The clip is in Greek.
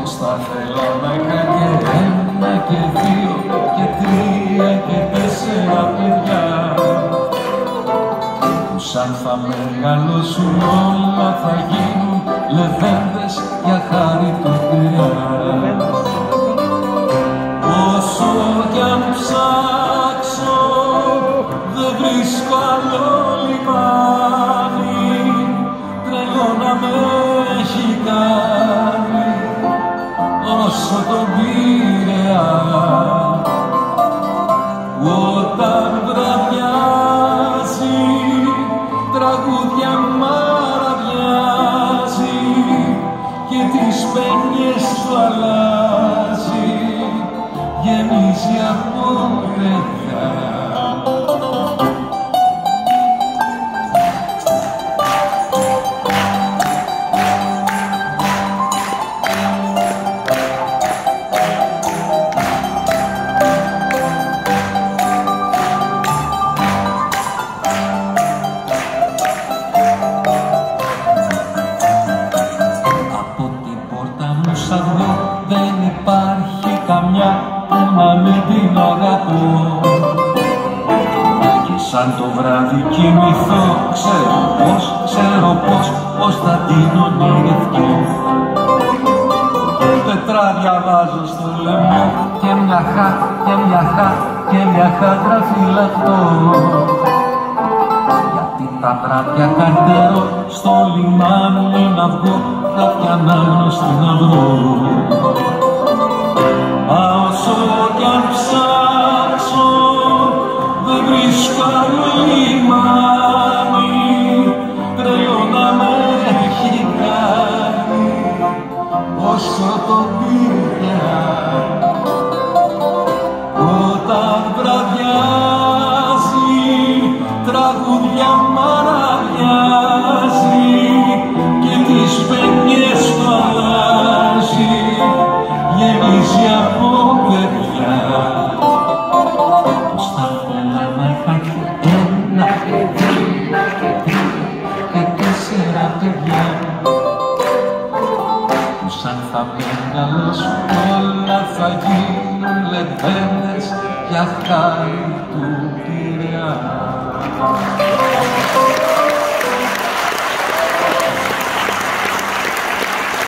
Πως θα θέλω να είχα και ένα και δύο και τρία και τέσσερα παιδιά. Που σαν θα μεγαλώσουν όλα θα γίνουν λεβέντες για χάρη του κρυά όσο τον Πειραιά όταν βραδιάζει τραγούδια μαραδιάζει και τις πένιες του αλλάζει γεμίζει από παιδιά πόρτα μου σαν δω δεν υπάρχει καμιά που να μην την αγαπώ. Και σαν το βράδυ κοιμηθώ ξέρω πως, ξέρω πως, πως θα την ονειρευτώ. Τετράδια βάζω στο λαιμό και μια χά, και μια χά, και μια χάτρα φυλακτώ γιατί τα βράδια καρτερώ στο λιμάνι να βγω κάποια ανάγνωστη να βρω. Μα όσο κι αν ψάξω δεν βρίσκω άλλο λιμάνι τρελό να με έχει κάνει όσο το πήρε όταν βραδιάζει τραγούδια και τέσσερα παιδιά που σαν θα μεγαλώσουν όλα θα γίνουν λεβέντες για χάρη του Πειραιά.